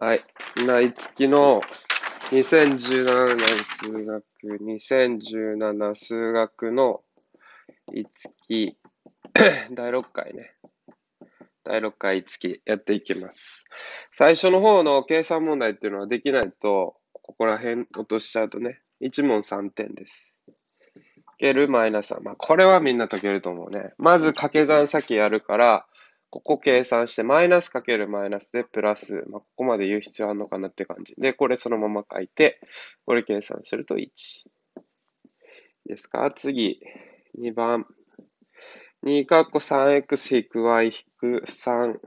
はい。内月の2017年数学、2017数学の5月、第6回ね。第6回5月やっていきます。最初の方の計算問題っていうのはできないと、ここら辺落としちゃうとね、1問3点です。ける？マイナス3。まあ、これはみんな解けると思うね。まず掛け算先やるから、ここ計算して、マイナスかけるマイナスでプラス、まあ、ここまで言う必要あるのかなって感じ。で、これそのまま書いて、これ計算すると1。いいですか？次、2番。2かっこ 3x 引く y 引く3、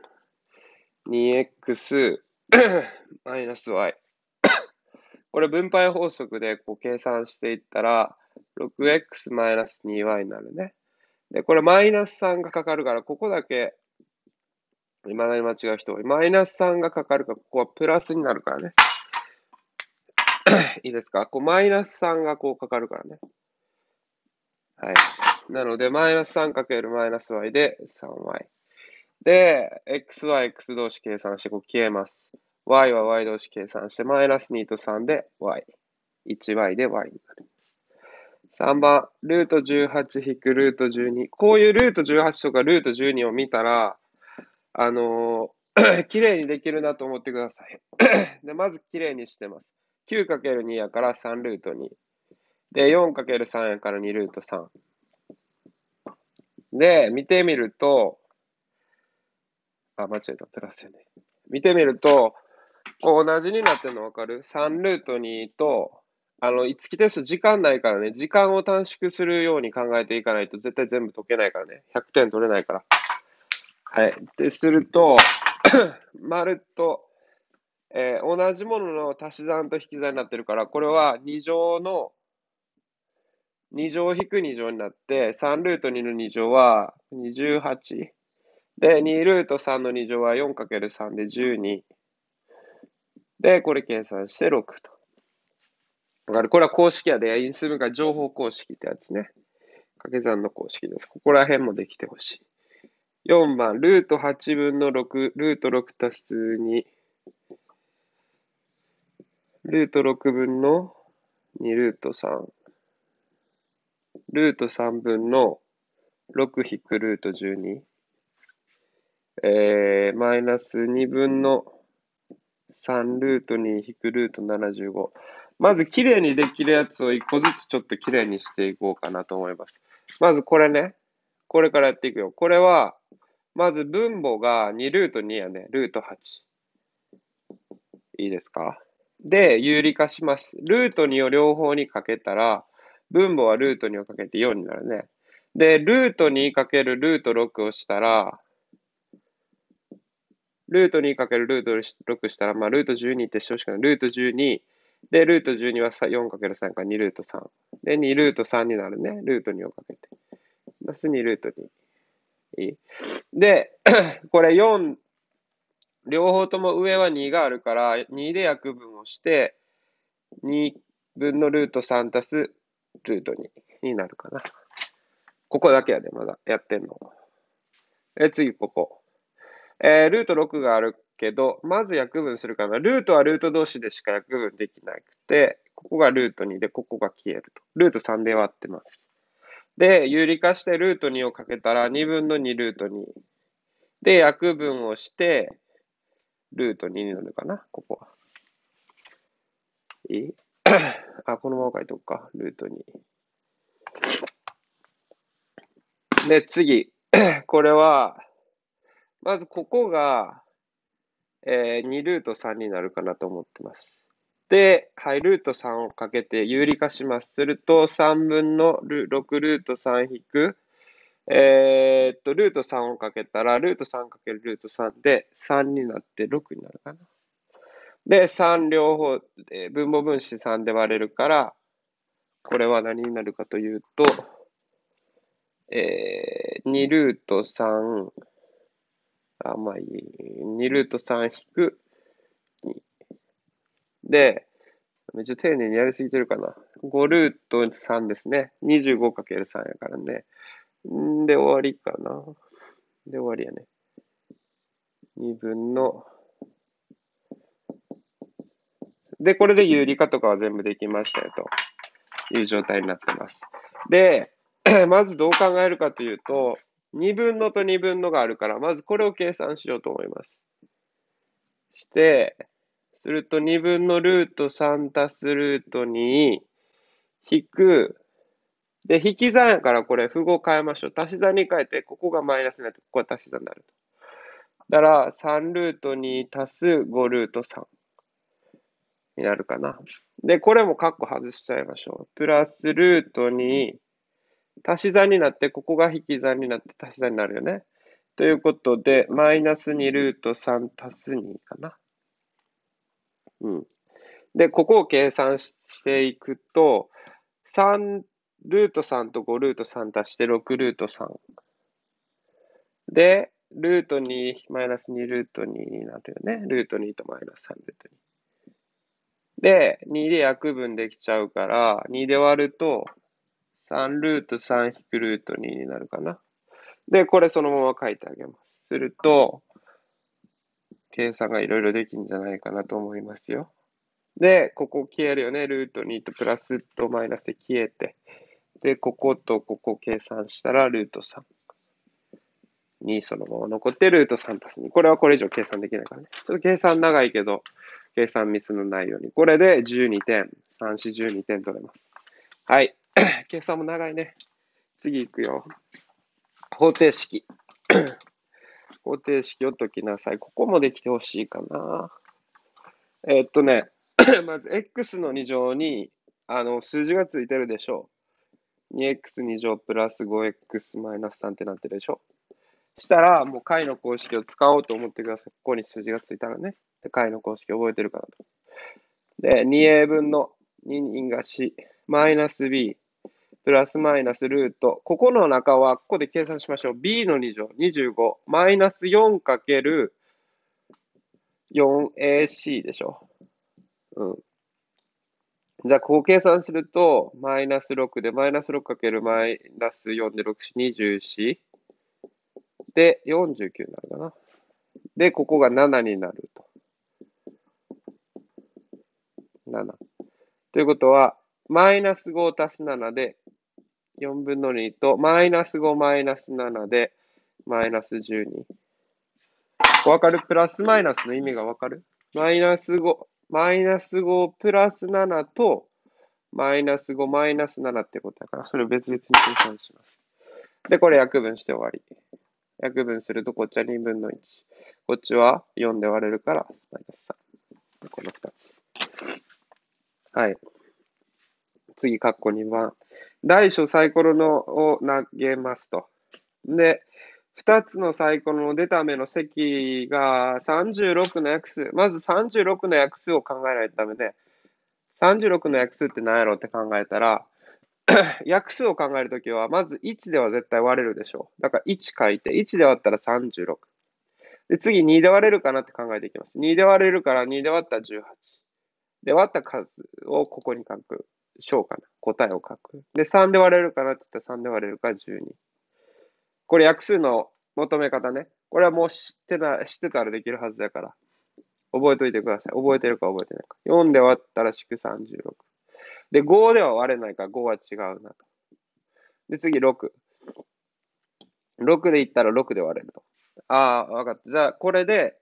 2x マイナス y。これ分配法則でこう計算していったら、6x マイナス 2y になるね。で、これマイナス3がかかるから、ここだけ、未だに間違う人多い。マイナス3がかかるか、ここはプラスになるからね。いいですか？こうマイナス3がこうかかるからね。はい。なので、マイナス3かけるマイナス y で 3y。で、x は x 同士計算して、こう消えます。y は y 同士計算して、マイナス2と3で y。1y で y になります。3番、ルート18引くルート12。こういうルート18とかルート12を見たら、あのー、綺麗にできるなと思ってください。で、まず綺麗にしてます。9×2 やから3ルート2。で、4×3 やから2ルート3。で、見てみると、あ、間違えた、プラスやね。見てみると、こう同じになってるの分かる ?3 ルート2と、あの、いつきテスト時間ないからね、時間を短縮するように考えていかないと絶対全部解けないからね。100点取れないから。はい。で、すると、丸と、えー同じものの足し算と引き算になってるから、これは2乗の、2乗引く2乗になって、3ルート2の2乗は28。で、2ルート3の2乗は 4×3 で12。で、これ計算して6と。わかるこれは公式やで、因数分解情報公式ってやつね。掛け算の公式です。ここら辺もできてほしい。4番、ルート8分の6、ルート6足す2。ルート6分の2ルート3。ルート3分の6引くルート12。えー、マイナス2分の3ルート2引くルート75。まず、綺麗にできるやつを一個ずつちょっと綺麗にしていこうかなと思います。まずこれね。これからやっていくよ。これは、まず分母が2ルート2やね。ルート8。いいですか？で、有理化します。ルート2を両方にかけたら、分母はルート2をかけて4になるね。で、ルート2かけるルート6をしたら、ルート2かけるルート6したら、まあ、ルート12って小しかない。ルート12。で、ルート12は 4×3 から2ルート3。で、2ルート3になるね。ルート2をかけて。プラス2ルート2。いいで、これ4、両方とも上は2があるから、2で約分をして、2分のルート3足すルート2になるかな。ここだけやで、まだやってんの。え、次、ここ。えールート6があるけど、まず約分するかな。ルートはルート同士でしか約分できなくて、ここがルート2で、ここが消えると。ルート3で割ってます。で、有理化してルート2をかけたら、2分の2ルート2。で、約分をして、ルート2になるかな、ここは。いい？あ、このまま書いとくか。ルート2。で、次。これは、まずここが、えー2ルート3になるかなと思ってます。で、はい、ルート3をかけて有理化します。すると、3分の6ルート3引く、えーっと、ルート3をかけたら、ルート3かけるルート3で3になって6になるかな。で、3両方、えー分母分子3で割れるから、これは何になるかというと、えー、2ルート3、あ、まあいい。2ルート3引く。で、めっちゃ丁寧にやりすぎてるかな。5ルート3ですね。25×3 やからね。んで、終わりかな。で、終わりやね。2分ので、これで有理化とかは全部できましたよという状態になってます。で、まずどう考えるかというと、2分のと2分のがあるから、まずこれを計算しようと思います。して、すると2分のルート3足すルート2引く、で、引き算やからこれ符号変えましょう。足し算に変えて、ここがマイナスになって、ここは足し算になる。だから、3ルート2足す5ルート3になるかな。で、これもカッコ外しちゃいましょう。プラスルート2足し算になって、ここが引き算になって足し算になるよね。ということで、マイナス2ルート3足す2かな。うん。で、ここを計算していくと、3ルート3と5ルート3足して6ルート3。で、ルート2、マイナス2ルート2になるよね。ルート2とマイナス3ルート2。で、2で約分できちゃうから、2で割ると、3ルート3引くルート2になるかな。で、これそのまま書いてあげます。すると、計算がいろいろできるんじゃないかなと思いますよ。で、ここ消えるよね。ルート2とプラスとマイナスで消えて。で、こことここ計算したらルート3。2そのまま残ってルート3足す2。これはこれ以上計算できないからね。ちょっと計算長いけど、計算ミスのないように。これで12点。3、4、12点取れます。はい。計算も長いね。次行くよ。方程式。方程式を解きなさい。ここもできてほしいかな。えー、っとね、まず x の2乗にあの数字がついてるでしょう。2x2 乗プラス 5x マイナス3ってなってるでしょ。したら、もう解の公式を使おうと思ってください。ここに数字がついたらね。で解の公式覚えてるからと。で、2a 分の2人が c マイナス b プラスマイナスルート。ここの中は、ここで計算しましょう。b の2乗、25、マイナス4かける 4ac でしょ。うん。じゃあ、こう計算すると、マイナス6で、マイナス6かけるマイナス4で6、24。で、49になるかな。で、ここが7になると。7。ということは、マイナス5足す7で4分の2と、マイナス5マイナス7で、マイナス12。わかる？プラスマイナスの意味がわかる？マイナス5、マイナス5プラス7と、マイナス5マイナス7ってことだから、それを別々に計算します。で、これ約分して終わり。約分すると、こっちは2分の1。こっちは4で割れるから、マイナス3。この2つ。はい。次、カッコ2番。大小サイコロのを投げますと。で、2つのサイコロの出た目の積が36の約数。まず36の約数を考えないとダメで、36の約数って何やろって考えたら、約数を考えるときは、まず1では絶対割れるでしょう。だから1書いて、1で割ったら36。で、次2で割れるかなって考えていきます。2で割れるから2で割ったら18。で、割った数をここに書く。小かな。答えを書く。で、3で割れるかなって言ったら3で割れるか12。これ約数の求め方ね。これはもう知ってた、知ってたらできるはずだから。覚えといてください。覚えてるか覚えてないか。4で割ったら祝36。で、5では割れないから5は違うなと。で、次6。6でいったら6で割れると。ああ、わかった。じゃあ、これで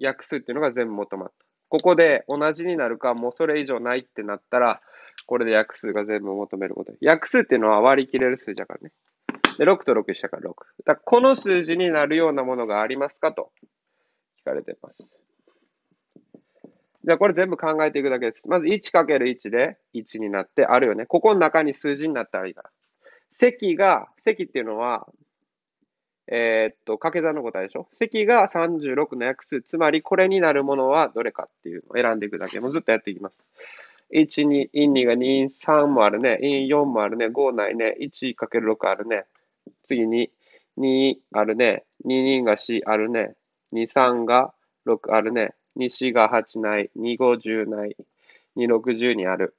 約数っていうのが全部求まった。ここで同じになるか、もうそれ以上ないってなったら、これで約数が全部求めること。約数っていうのは割り切れる数字だからね。で、6と6したから6。だからこの数字になるようなものがありますかと聞かれてます。じゃあこれ全部考えていくだけです。まず 1×1 で1になってあるよね。ここの中に数字になったらいいから。積が、積っていうのは、えー、っと、掛け算の答えでしょ？積が36の約数、つまりこれになるものはどれかっていうのを選んでいくだけ。もうずっとやっていきます。1、2、イン2が2、3もあるね。イン4もあるね。5ないね。1×6 あるね。次に、2あるね。2、2が4あるね。2、3が6あるね。2、4が8ない。2、5、10ない。2、6、12ある。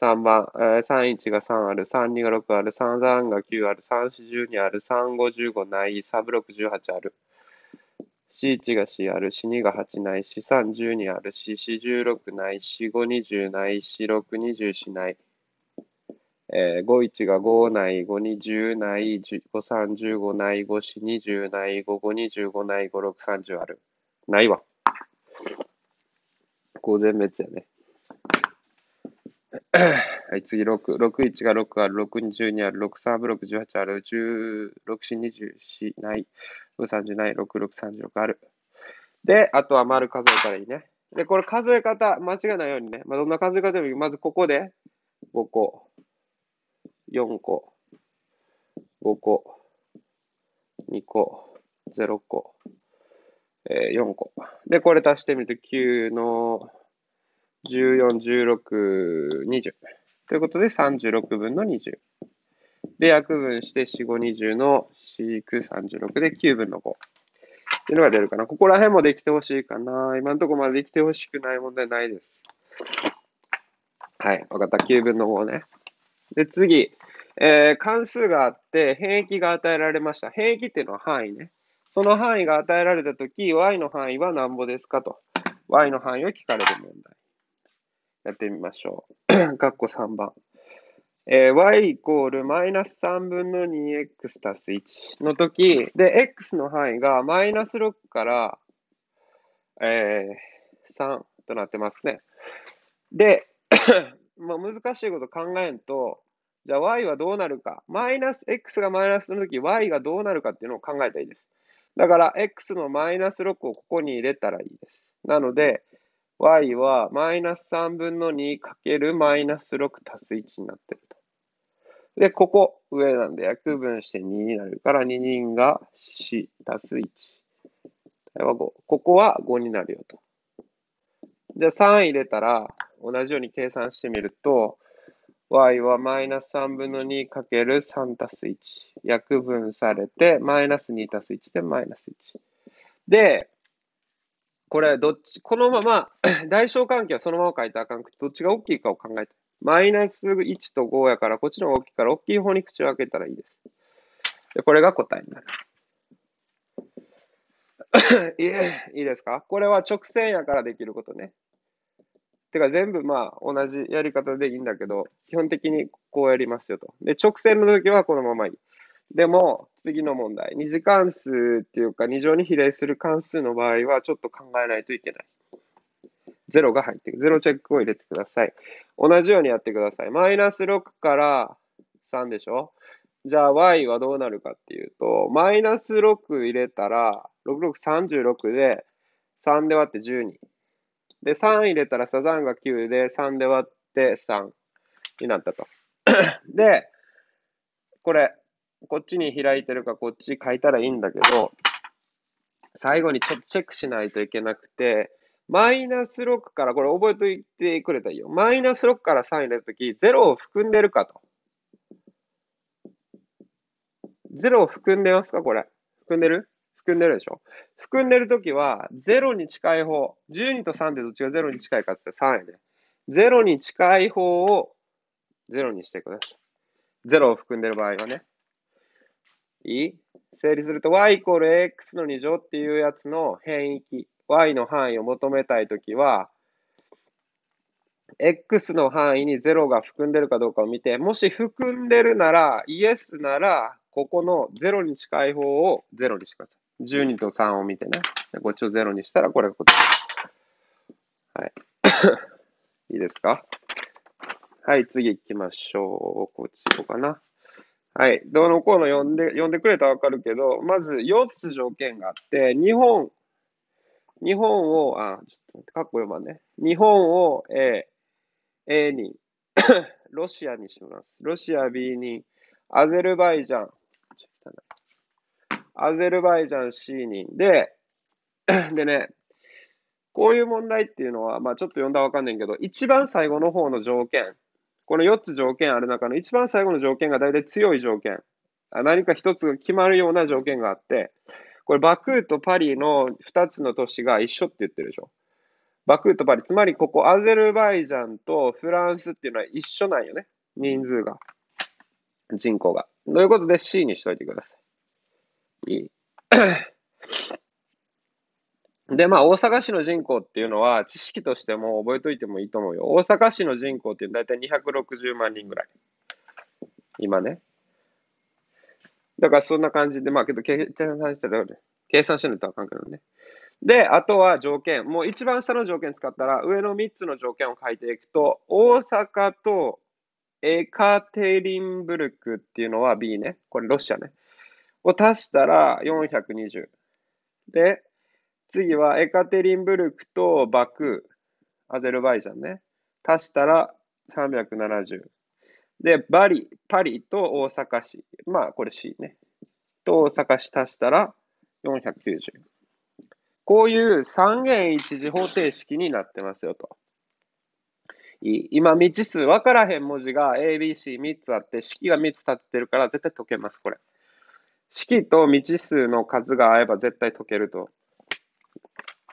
3番、えー、3、1が3ある。3、2が6ある。3、3が9ある。3、4、12ある。3、5、15ない。3、6、18ある。C1 が4ある、C2 が8ない、C3、12ある、C4、16ない、C5、20ない、C6、20しない。えー、51が5ない、5、20ない、5、3、15ない、5、4、20ない、5、5、25ない、5、6、30ある。ないわ。こう全滅やね。はい、次、6。6、1が6ある、6、22ある、6、3、6、18ある、16、24ない、6、30ない、6、6、36ある。で、あとは丸数えたらいいね。で、これ数え方、間違いないようにね。まあ、どんな数え方でもいい。まずここで、5個、4個、5個、2個、0個、えー、4個。で、これ足してみると9の14、16、20。ということで36分の20。で、約分して4、5、20の4、9、36で9分の5。っていうのが出るかな。ここら辺もできてほしいかな。今のところまでできてほしくない問題ないです。はい。わかった。9分の5ね。で、次。えー、関数があって、変域が与えられました。変域っていうのは範囲ね。その範囲が与えられたとき、y の範囲は何ぼですかと。y の範囲を聞かれる問題。やってみましょう。括弧3番。えー、y イコールマイナス3分の 2x 足す1の時で、x の範囲がマイナス6から、えー、3となってますね。で、まあ難しいこと考えんと、じゃあ y はどうなるか。マイナス、x がマイナスの時 y がどうなるかっていうのを考えたらいいです。だから、x のマイナス6をここに入れたらいいです。なので、y はマイナス3分の2かけるマイナス6足す1になってると。で、ここ上なんで約分して2になるから2人が4足す1。は5。ここは5になるよと。じゃあ3入れたら同じように計算してみると y はマイナス3分の2かける3足す1。約分されてマイナス2足す1でマイナス1。で、これ、どっち、このまま、大小関係はそのまま書いたあかんくて、どっちが大きいかを考えて。マイナス1と5やから、こっちの方が大きいから、大きい方に口を開けたらいいです。でこれが答えになる。いいですか？これは直線やからできることね。てか全部まあ同じやり方でいいんだけど、基本的にこうやりますよと。で、直線の時はこのままいい。でも、次の問題。二次関数っていうか、二乗に比例する関数の場合は、ちょっと考えないといけない。0が入ってくる。0チェックを入れてください。同じようにやってください。マイナス6から3でしょ？じゃあ y はどうなるかっていうと、マイナス6入れたら、6636で、3で割って12。で、3入れたらサザンが9で、3で割って3になったと。で、これ、こっちに開いてるかこっち書いたらいいんだけど、最後にちょっとチェックしないといけなくて、マイナス6から、これ覚えておいてくれたらいいよ。マイナス6から3入れるとき、0を含んでるかと。0を含んでますかこれ。含んでる？含んでるでしょ？含んでるときは、0に近い方、12と3でどっちが0に近いかって3やね。0に近い方を0にしてください。0を含んでる場合はね。い？い整理すると y イコール x の2乗っていうやつの変域、y の範囲を求めたいときは、x の範囲に0が含んでるかどうかを見て、もし含んでるなら、イエスなら、ここの0に近い方を0にしてください。12と3を見てね。こっちを0にしたら、これがこっち。はい。いいですか？はい、次行きましょう。こっち行こうかな。はい。どうのこうの読んで、読んでくれたらわかるけど、まず4つ条件があって、日本、日本を、あ、ちょっと待って、かっこ読まんね。日本を A、A に、ロシアにします。ロシア B に、アゼルバイジャン、アゼルバイジャン C に、で、でね、こういう問題っていうのは、まあちょっと読んだらわかんないけど、一番最後の方の条件、この4つ条件ある中の一番最後の条件が大体強い条件。何か一つが決まるような条件があって、これバクーとパリの2つの都市が一緒って言ってるでしょ。バクーとパリ、つまりここアゼルバイジャンとフランスっていうのは一緒なんよね。人数が。人口が。ということで C にしといてください。いいで、まあ、大阪市の人口っていうのは、知識としても覚えといてもいいと思うよ。大阪市の人口って大体260万人ぐらい。今ね。だからそんな感じで、まあけど計算したら、計算してるとあかんけどね。で、あとは条件。もう一番下の条件使ったら、上の3つの条件を書いていくと、大阪とエカテリンブルクっていうのは B ね。これロシアね。を足したら420。で、次はエカテリンブルクとバクー、アゼルバイジャンね。足したら370。で、バリ、パリと大阪市。まあ、これ C ね。と大阪市足したら490。こういう三元一次方程式になってますよと。今、未知数、分からへん文字が A、B、C3 つあって、式が3つ立ってるから絶対解けます、これ。式と未知数の数が合えば絶対解けると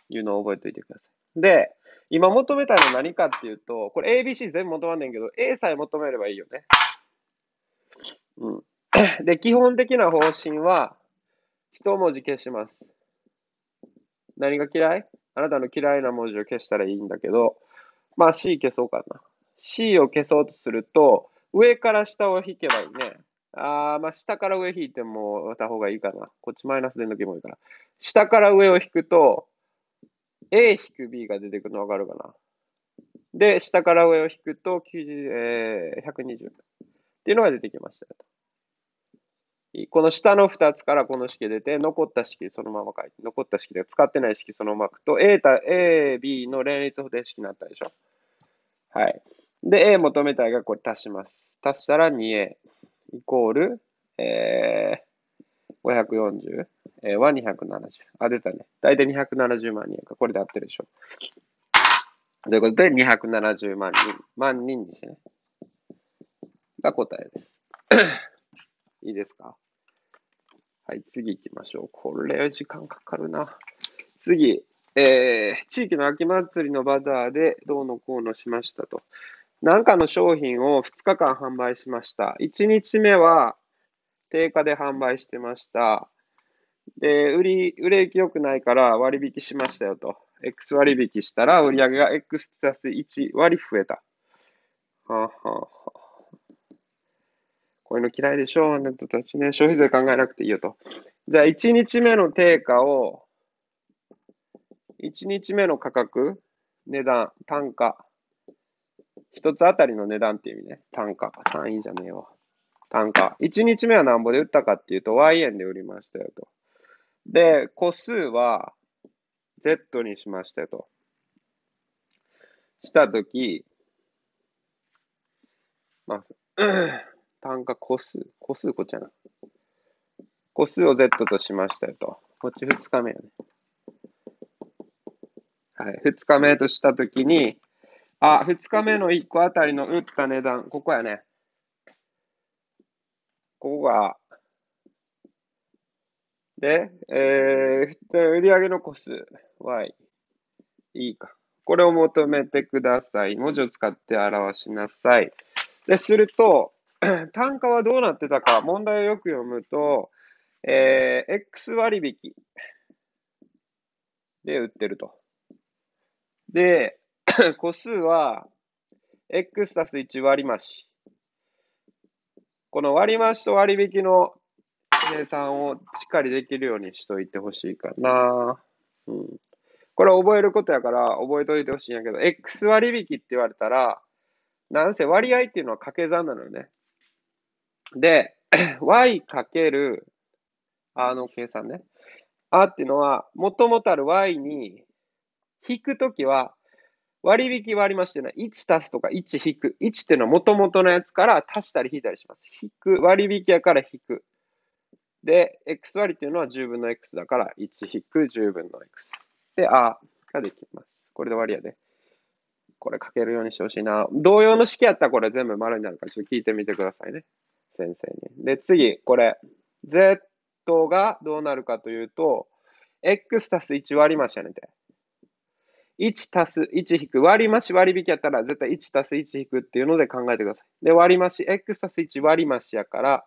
いうのを覚えておいてください。で、今求めたのは何かっていうと、これ ABC 全部求まんねんけど、A さえ求めればいいよね。うん。で、基本的な方針は、一文字消します。何が嫌い？あなたの嫌いな文字を消したらいいんだけど、まあ C 消そうかな。C を消そうとすると、上から下を引けばいいね。あー、まあ下から上引いてもた方がいいかな。こっちマイナスで抜けもいいから。下から上を引くと、A-B が出てくるのわかるかな。で、下から上を引くと90、えー、120っていうのが出てきましたよと。この下の2つからこの式出て、残った式そのまま書いて、残った式で使ってない式そのまま書くと、A た A、B の連立方程式になったでしょ。はい。で、A 求めたいがこれ足します。足したら 2A イコール、えー、540、えー、は270。あ、出たね。大体270万人か。これで合ってるでしょ。ということで、270万人。万人にしてね。が答えです。いいですか？はい、次行きましょう。これ、時間かかるな。次、えー、地域の秋祭りのバザーでどうのこうのしましたと。何かの商品を2日間販売しました。1日目は定価で販売してました。で、売り、売れ行き良くないから割引しましたよと。X 割引したら売り上げが X プラス1割増えた。はあ、はあ、こういうの嫌いでしょ？あなたたちね。消費税考えなくていいよと。じゃあ、1日目の定価を、1日目の価格、値段、単価。一つあたりの値段っていう意味ね。単価。単位じゃねえわ。単価。1日目は何ぼで売ったかっていうと、Y 円で売りましたよと。で、個数は Z にしましたよと。したとき、まあ、単価個数、個数こっちやな。個数を Z としましたよと。こっち2日目やね。はい。2日目としたときに、あ、2日目の1個あたりの売った値段、ここやね。ここが、で、えー、売上の個数、y、いいか。これを求めてください。文字を使って表しなさい。で、すると、単価はどうなってたか、問題をよく読むと、えー、X 割引で売ってると。で、個数は X たす1割増し。この割増しと割引の計算をしっかりできるようにしといてほしいかな。うん。これ覚えることやから覚えといてほしいんやけど、X 割引って言われたら、なんせ割合っていうのは掛け算なのよね。で、y かける、あの計算ね。あっていうのは、もともとある y に引くときは、割引割りましてね、1足すとか1引く。1っていうのはもともとのやつから足したり引いたりします。引く。割引やから引く。で、x 割っていうのは10分の x だから1引く10分の x。で、あができます。これで終わりやで。これ書けるようにしてほしいな。同様の式やったらこれ全部丸になるから、ちょっと聞いてみてくださいね。先生に。で、次、これ。z がどうなるかというと、x 足す1割増しやねんて。1足す1引く。割増し割引やったら絶対1足す1引くっていうので考えてください。で、割増し、x 足す1割増しやから、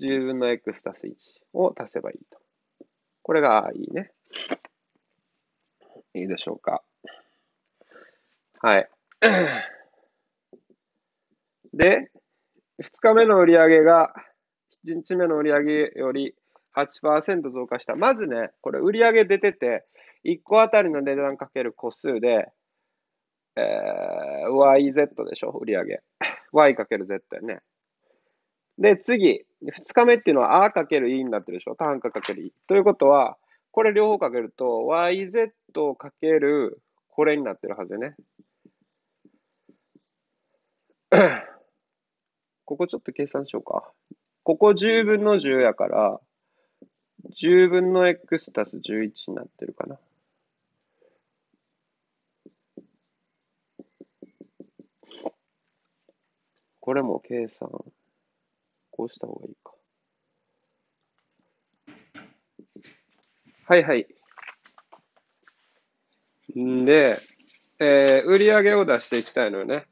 10分の x 足す1を足せばいいと。これがいいね。いいでしょうか。はい。で、2日目の売り上げが1日目の売り上げより8%増加した。まずね、これ売り上げ出てて、1個あたりの値段かける個数で、えー、YZ でしょ、売上。Y かける Z やね。で、次、2日目っていうのは A かける E になってるでしょ、単価かける E。ということは、これ両方かけると、YZ かけるこれになってるはずね。ここちょっと計算しようか。ここ10分の10やから、10分の x 足す11になってるかな。これも計算、こうした方がいいか。はいはい。んで、えー、売上を出していきたいのよね。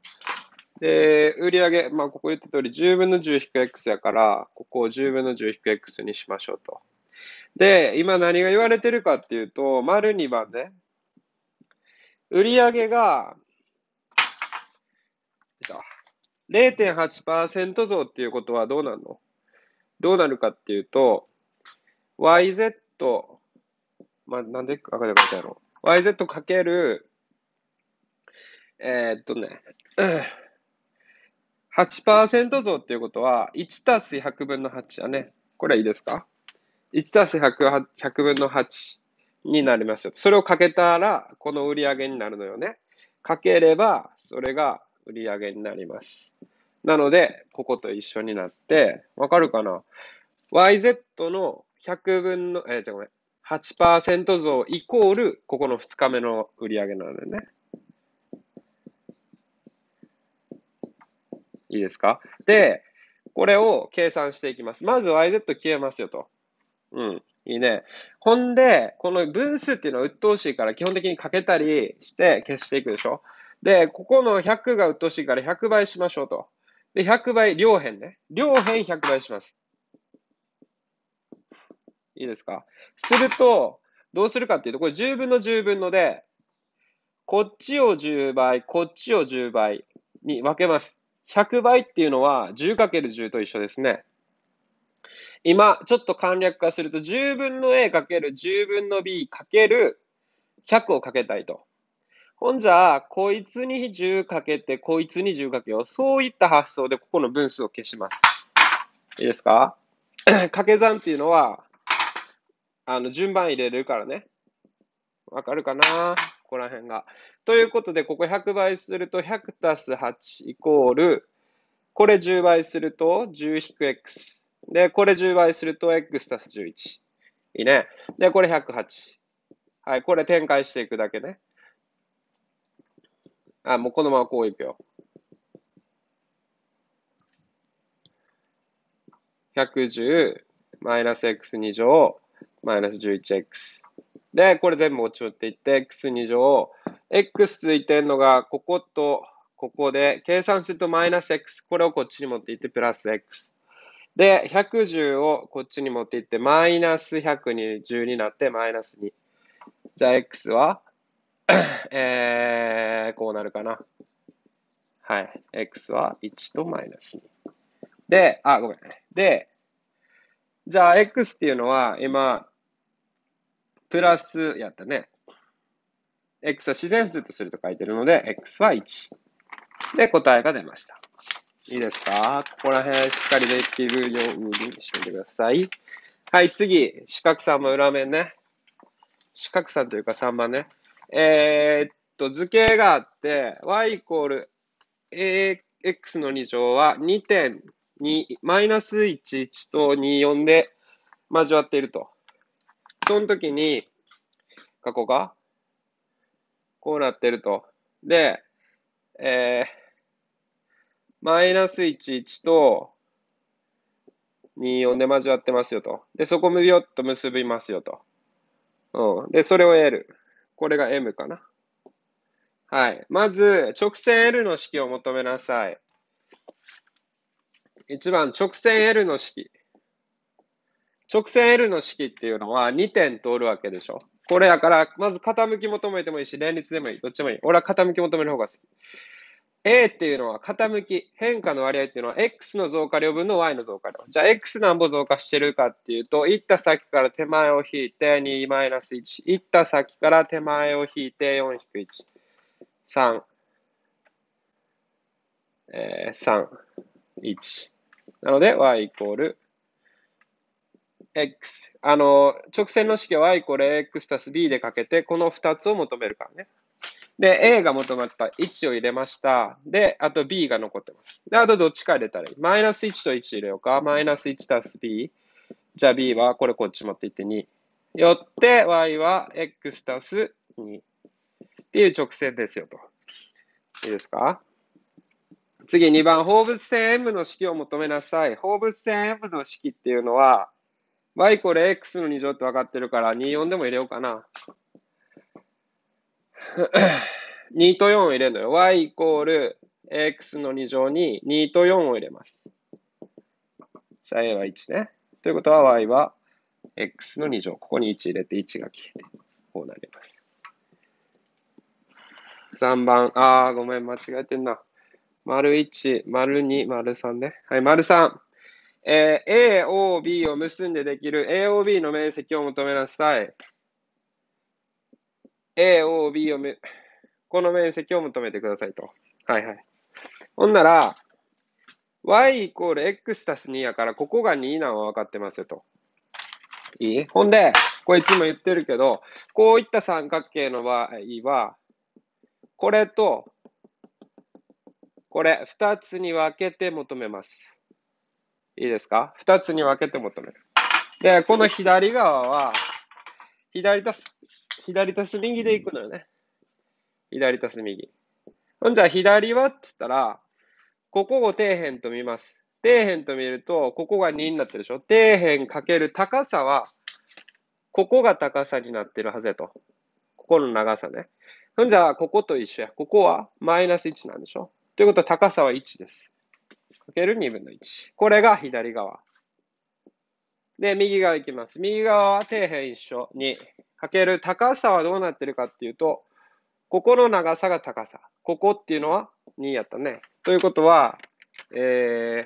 で、売上、まあ、ここ言った通り、10分の10引く x やから、ここを10分の10引く x にしましょうと。で、今何が言われてるかっていうと、丸2番ね。売上が、0.8%増っていうことはどうなるの？どうなるかっていうと、yz、まあ、なんでかかればいいやろう yz かける、えー、っとね、8%増っていうことは、1たす100分の8やね。これはいいですか ?1 たす 100, 100分の8になりますよ。それをかけたら、この売り上げになるのよね。かければ、それが売り上げになります。なので、ここと一緒になって、わかるかな ?YZ の100分の、えー、じゃごめん。8%増イコール、ここの2日目の売り上げなのよね。いいですか？で、これを計算していきます。まず YZ 消えますよと。うん。いいね。ほんで、この分数っていうのは鬱陶しいから基本的にかけたりして消していくでしょ？で、ここの100が鬱陶しいから100倍しましょうと。で、100倍、両辺ね。両辺100倍します。いいですか？すると、どうするかっていうと、これ10分の10分ので、こっちを10倍、こっちを10倍に分けます。100倍っていうのは 10×10 と一緒ですね。今、ちょっと簡略化すると、10分の a かける10分の b かける100をかけたいと。ほんじゃ、こいつに10かけて、こいつに10かけよう。そういった発想でここの分数を消します。いいですか？掛け算っていうのは、あの、順番入れるからね。わかるかな？ここら辺が。ということで、ここ100倍すると100たす8イコール、これ10倍すると 10-x。で、これ10倍すると x たす11。いいね。で、これ108。はい、これ展開していくだけね。あ、もうこのままこういくよ。110マイナス x2 乗マイナス 11x。で、これ全部落ちていって、x2 乗、x ついてんのが、ここと、ここで、計算するとマイナス x。これをこっちに持っていって、プラス x。で、110をこっちに持っていって、マイナス100に10になって、マイナス2。じゃあ、x は？えー、こうなるかな。はい。x は1とマイナス2。で、あ、ごめん。で、じゃあ、x っていうのは、今、プラスやったね。x は自然数とすると書いてるので、x は1。で、答えが出ました。いいですか？ここら辺しっかりできるようにしててください。はい、次。四角三も裏面ね。四角三というか3番ね。えー、っと、図形があって、y イコール ax の2乗は2.2、マイナス1、1と24で交わっていると。その時に、過去が、こうなってると。で、えー、マイナス1、1と、24で交わってますよと。で、そこをビヨッと結びますよと。うん。で、それを L。これが M かな。はい。まず、直線 L の式を求めなさい。1番、直線 L の式。直線 L の式っていうのは2点通るわけでしょ。これやから、まず傾き求めてもいいし、連立でもいい。どっちもいい。俺は傾き求める方が好き。A っていうのは傾き、変化の割合っていうのは X の増加量分の Y の増加量。じゃあ X 何歩増加してるかっていうと、行った先から手前を引いて2マイナス1。行った先から手前を引いて4引く1。3。えー、3、1。なので Y イコール X。あの、直線の式は y イコール x 足す b でかけて、この2つを求めるからね。で、A が求まった1を入れました。で、あと B が残ってます。で、あとどっちか入れたらいい。マイナス1と1入れようか。マイナス1足す B。じゃあ B はこれこっち持っていって2。よって Y は X 足す2。っていう直線ですよと。いいですか？次2番、放物線 M の式を求めなさい。放物線 M の式っていうのは、y イコール x の2乗って分かってるから、24でも入れようかな。2と4を入れるのよ。y イコール x の2乗に2と4を入れます。じゃあ a は1ね。ということは y は x の2乗。ここに1入れて1が消えて、こうなります。3番、あー、ごめん、間違えてんな。丸1、丸2、丸3ね。はい、丸3。えー、AOB を結んでできる AOB の面積を求めなさい。AOB をめ、この面積を求めてくださいと。はいはい。ほんなら、y イコール x たす2やから、ここが2なのは分かってますよと。いい？ほんで、これいつも言ってるけど、こういった三角形の場合は、これと、これ、二つに分けて求めます。いいですか？二つに分けて求める。で、この左側は、左足す、左足す右で行くのよね。左足す右。ほんじゃ、左はって言ったら、ここを底辺と見ます。底辺と見ると、ここが2になってるでしょ底辺かける高さは、ここが高さになってるはずやと。ここの長さね。ほんじゃ、ここと一緒や。ここはマイナス1なんでしょということは高さは1です。かける2分の1。これが左側。で、右側いきます。右側は底辺一緒に、かける高さはどうなってるかっていうと、ここの長さが高さ。ここっていうのは2やったね。ということは、え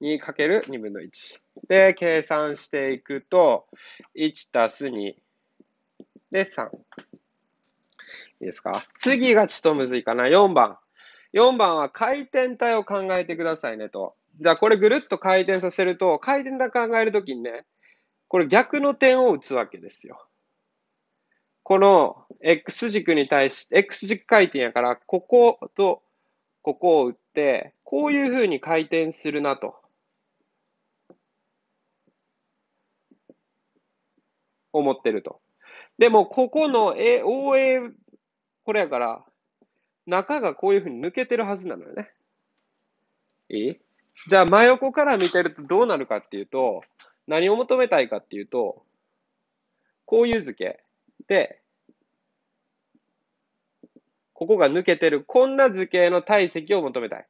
ー、2かける2分の1。で、計算していくと、1たす2。で、3。いいですか？次がちょっとむずいかな。4番。4番は回転体を考えてくださいねと。じゃあこれぐるっと回転させると、回転体考えるときにね、これ逆の点を打つわけですよ。この X 軸に対して、X 軸回転やから、こことここを打って、こういうふうに回転するなと。思ってると。でも、ここの A OA、これやから、中がこういうふうに抜けてるはずなのよね。いい？じゃあ真横から見てるとどうなるかっていうと、何を求めたいかっていうと、こういう図形で、ここが抜けてる、こんな図形の体積を求めたい。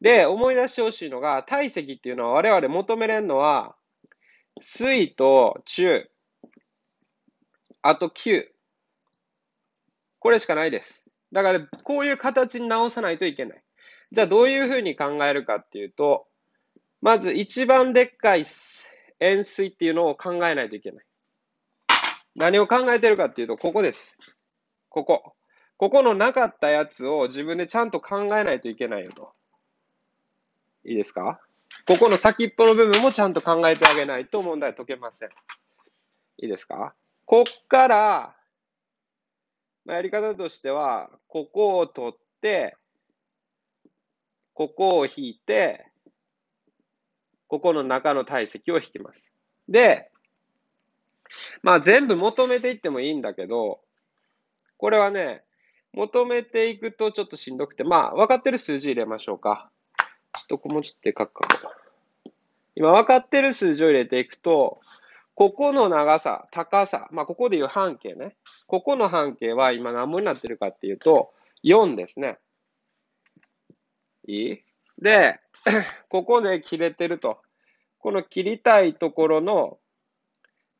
で、思い出してほしいのが、体積っていうのは我々求めれるのは、水と中、あと9。これしかないです。だから、こういう形に直さないといけない。じゃあ、どういうふうに考えるかっていうと、まず一番でっかい円錐っていうのを考えないといけない。何を考えてるかっていうと、ここです。ここ。ここのなかったやつを自分でちゃんと考えないといけないよと。いいですか？ここの先っぽの部分もちゃんと考えてあげないと問題解けません。いいですか？こっから、まあ、やり方としては、ここを取って、ここを引いて、ここの中の体積を引きます。で、まあ全部求めていってもいいんだけど、これはね、求めていくとちょっとしんどくて、まあ分かってる数字入れましょうか。ちょっとここもちょって書くかも。今分かってる数字を入れていくと、ここの長さ、高さ、まあ、ここでいう半径ね。ここの半径は今何本になってるかっていうと、4ですね。いい？で、ここで切れてると。この切りたいところの、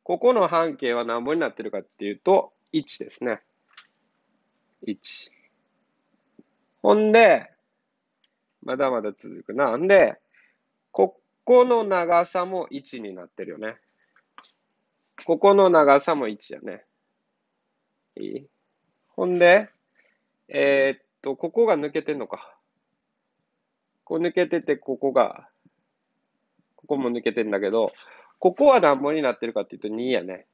ここの半径は何本になってるかっていうと、1ですね。1。ほんで、まだまだ続くな。んで、ここの長さも1になってるよね。ここの長さも1やね。いい？ほんで、えー、っと、ここが抜けてんのか。こう抜けてて、ここが、ここも抜けてんだけど、ここは何本になってるかっていうと2やね。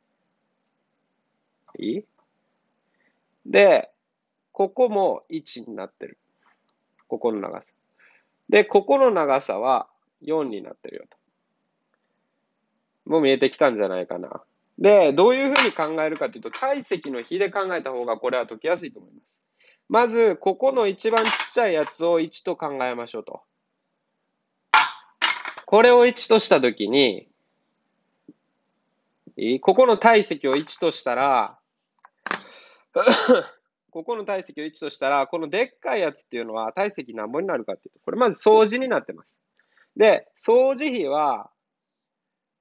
いい？で、ここも1になってる。ここの長さ。で、ここの長さは4になってるよと。もう見えてきたんじゃないかな。で、どういうふうに考えるかというと、体積の比で考えた方がこれは解きやすいと思います。まず、ここの一番ちっちゃいやつを1と考えましょうと。これを1としたときに、ここの体積を1としたら、ここの体積を1としたら、このでっかいやつっていうのは体積何本になるかっていうと、これまず掃除になってます。で、掃除費は、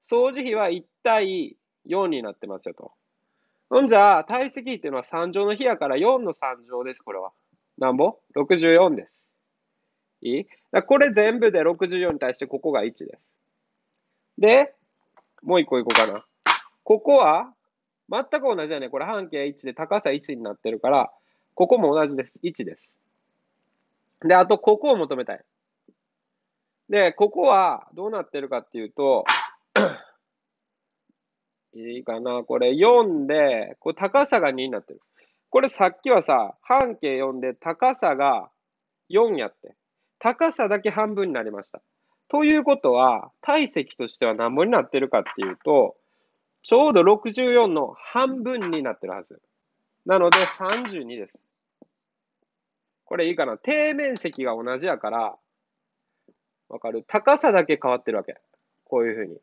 掃除費は1対4になってますよと。ほんじゃ、体積っていうのは3乗の比やから4の3乗です、これは。なんぼ ?64 です。いい？だこれ全部で64に対してここが1です。で、もう一個いこうかな。ここは、全く同じだね。これ半径1で高さ1になってるから、ここも同じです。1です。で、あと、ここを求めたい。で、ここはどうなってるかっていうと、いいかなこれ4で、これ高さが2になってる。これさっきはさ、半径4で高さが4やって。高さだけ半分になりました。ということは、体積としては何本になってるかっていうと、ちょうど64の半分になってるはず。なので32です。これいいかな底面積が同じやから、わかる？高さだけ変わってるわけ。こういうふうに。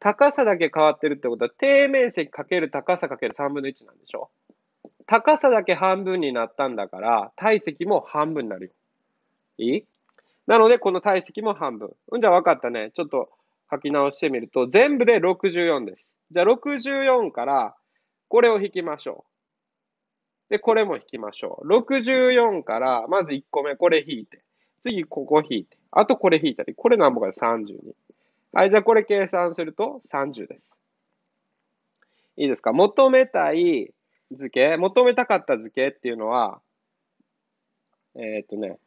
高さだけ変わってるってことは、底面積かける高さかける3分の1なんでしょ？高さだけ半分になったんだから、体積も半分になるよ。いい？なので、この体積も半分。うんじゃ分かったね。ちょっと書き直してみると、全部で64です。じゃあ64からこれを引きましょう。で、これも引きましょう。64からまず1個目これ引いて、次ここ引いて、あとこれ引いたり、これ何本かで32。はい、じゃあこれ計算すると30です。いいですか？求めたい図形、求めたかった図形っていうのは、えー、っとね、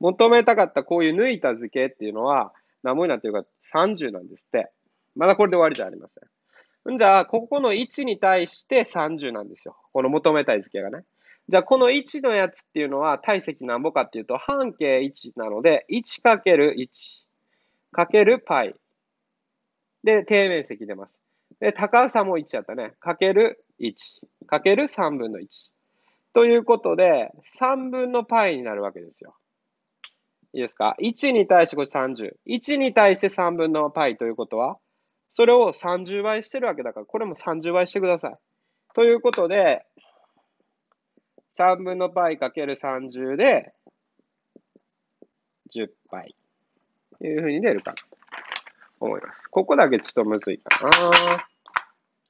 求めたかったこういう抜いた図形っていうのは何本になってるか30なんですって。まだこれで終わりじゃありません。んじゃあ、ここの1に対して30なんですよ。この求めたい図形がね。じゃあ、この1のやつっていうのは体積なんぼかっていうと、半径1なので、1×1 かける π。で、底面積出ます。で、高さも1やったね。かける1。かける3分の1。ということで、3分の π になるわけですよ。いいですか ?1 に対してこれ30。1に対して3分の π ということは、 それを30倍してるわけだから、これも30倍してください。ということで、3分の π かける30で、10倍。というふうに出るかと思います。ここだけちょっとむずいかな。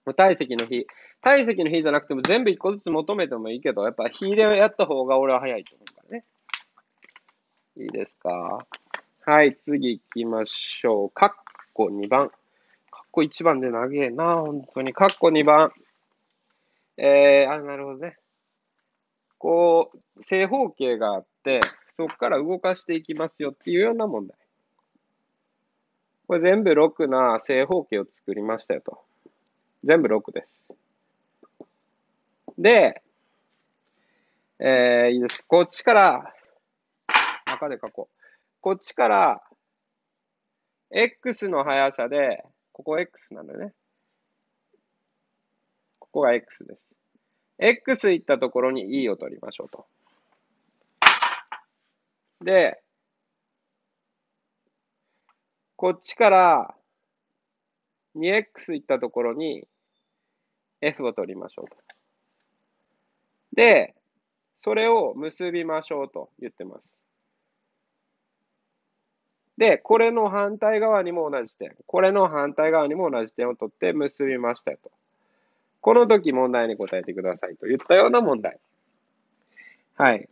もう体積の比。体積の比じゃなくても全部1個ずつ求めてもいいけど、やっぱ比でやった方が俺は早いと思うからね。いいですか？はい、次行きましょう。カッコ2番。こ1番で長えな、本当に。カッコ2番。えー、あ、なるほどね。こう、正方形があって、そこから動かしていきますよっていうような問題。これ全部6な正方形を作りましたよと。全部6です。で、えー、いいです。こっちから、赤で書こう。こっちから、x の速さで、ここ x なんだよね。ここが x です。x いったところに e を取りましょうと。で、こっちから 2x いったところに f を取りましょうと。で、それを結びましょうと言ってます。で、これの反対側にも同じ点。これの反対側にも同じ点を取って結びましたと。この時問題に答えてくださいと言ったような問題。はい。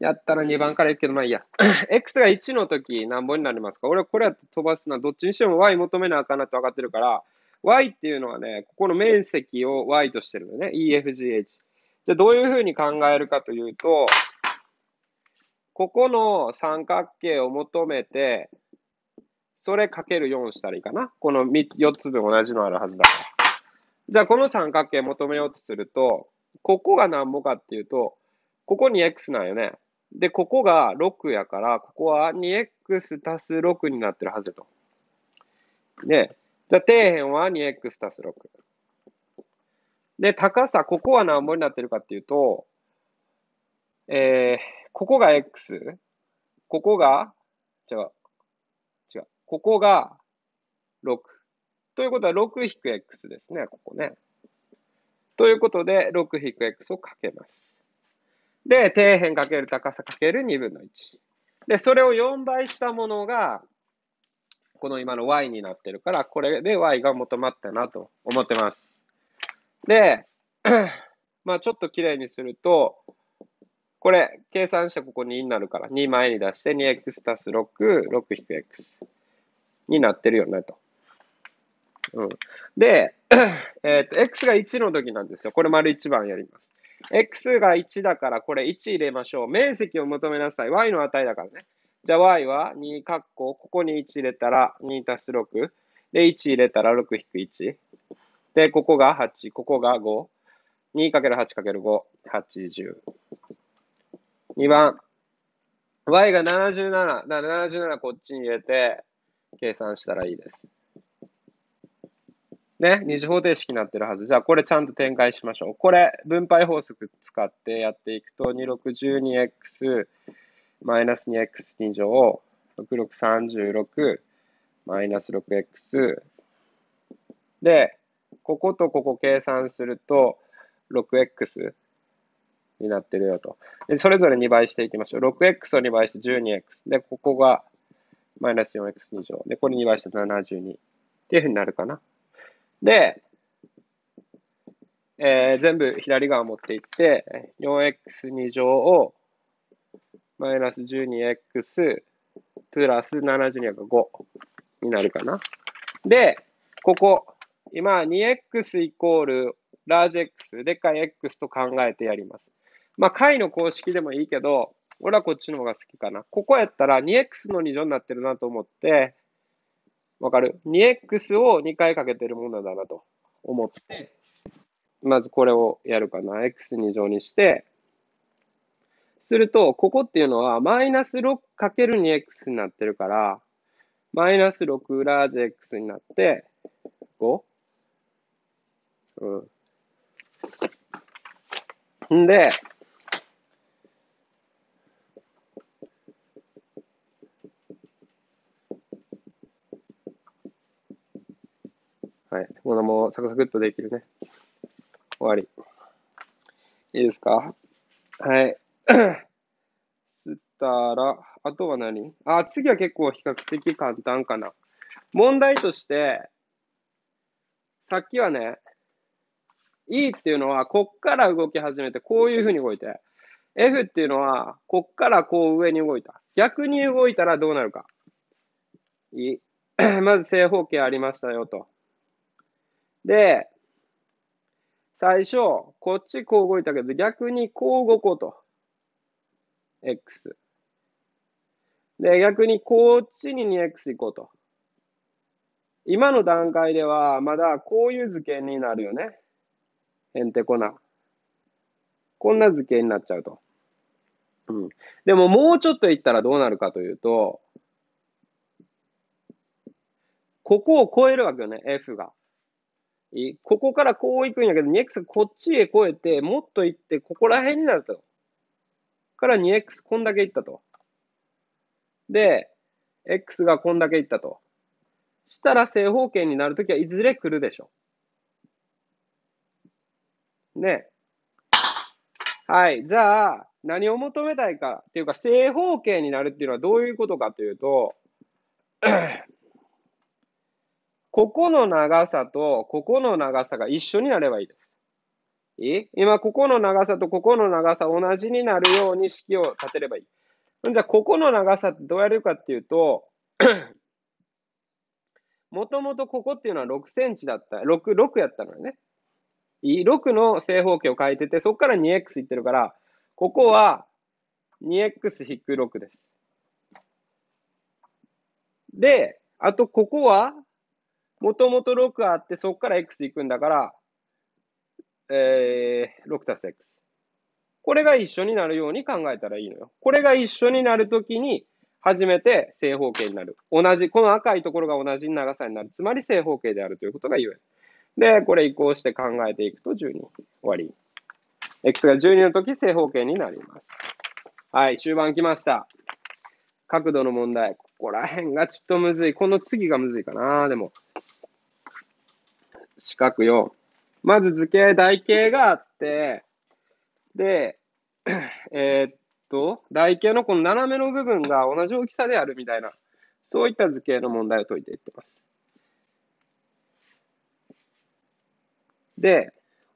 やったら2番からいくけど、まあいいや。x が1の時何本になりますか？俺はこれやって飛ばすのはどっちにしても y 求めなあかんなって分かってるから、y っていうのはね、ここの面積を y としてるのね。EFGH。じゃあどういうふうに考えるかというと、ここの三角形を求めて、それかける4したらいいかな？この4つ分同じのあるはずだから。じゃあこの三角形求めようとすると、ここが何ぼかっていうと、ここに x なんよね。で、ここが6やから、ここは 2x 足す6になってるはずと。で、じゃあ底辺は 2x 足す6。で、高さ、ここは何本になってるかっていうと、えー、ここが x、ここが、違う、違う、ここが6。ということは 6-x ですね、ここね。ということで、6-x をかけます。で、底辺かける高さかける2分の1。で、それを4倍したものが、この今の y になってるから、これで y が求まったなと思ってます。で、まあちょっときれいにすると、これ、計算してここ2になるから、2前に出して 2x 足す6、6-x になってるよねと。うん。で、えっ、と、x が1の時なんですよ。これ丸1番やります。x が1だから、これ1入れましょう。面積を求めなさい。y の値だからね。じゃあ y は2括弧、ここに1入れたら2たす6。で、1入れたら6引く1。で、ここが8、ここが5。2×8×5、80。2番。y が77。だから77こっちに入れて、計算したらいいです。ね、二次方程式になってるはず。じゃあ、これちゃんと展開しましょう。これ、分配法則使ってやっていくと、2612x マイナス 2x2 乗、6636マイナス 6x で、こことここ計算すると、6x になってるよと。で、それぞれ2倍していきましょう。6x を2倍して 12x。で、ここがマイナス 4x2 乗。で、これ2倍して72。っていうふうになるかな。で、えー、全部左側持っていって、4x2 乗をマイナス 12x プラス72が5になるかな。で、ここ、今 2x イコールラージ x、でっかい x と考えてやります。まあ、解の公式でもいいけど、俺はこっちの方が好きかな。ここやったら 2x の2乗になってるなと思って、わかる ?2x を2回かけてるものだなと思って、まずこれをやるかな。x2 乗にして、すると、ここっていうのは、マイナス 6×2x になってるから、マイナス6ラージ x になって、5? うん。んで、はい。ものもサクサクっとできるね。終わり。いいですか？はい。つったら、あとは何？あ、次は結構比較的簡単かな。問題として、さっきはね、E っていうのは、こっから動き始めて、こういうふうに動いて、F っていうのは、こっからこう上に動いた。逆に動いたらどうなるか。いい。まず正方形ありましたよと。で、最初、こっちこう動いたけど、逆にこう動こうと。x。で、逆にこっちに 2x 行こうと。今の段階では、まだこういう図形になるよね。へんてこな。こんな図形になっちゃうと。うん。でももうちょっと行ったらどうなるかというと、ここを超えるわけよね、f が。ここからこう行くんやけど、2x こっちへ越えて、もっと行って、ここら辺になると。から 2x こんだけ行ったと。で、x がこんだけ行ったと。したら正方形になるときはいずれ来るでしょ。ね。はい。じゃあ、何を求めたいかっていうか、正方形になるっていうのはどういうことかというと、ここの長さとここの長さが一緒になればいいです。いい今、ここの長さとここの長さ同じになるように式を立てればいい。じゃあ、ここの長さってどうやるかっていうと、もともとここっていうのは6センチだった。6、6やったのよね。いい ?6 の正方形を書いてて、そこから 2x いってるから、ここは 2x-6 です。で、あとここは、もともと6あって、そこから x いくんだから、えー、6たす x。これが一緒になるように考えたらいいのよ。これが一緒になるときに、初めて正方形になる。同じ、この赤いところが同じ長さになる。つまり正方形であるということが言える。で、これ移行して考えていくと12。終わり。x が12のとき正方形になります。はい、終盤来ました。角度の問題。ここら辺がちょっとむずい。この次がむずいかな、でも。四角よ。まず図形、台形があって、で、えー、っと、台形のこの斜めの部分が同じ大きさであるみたいな、そういった図形の問題を解いていってます。で、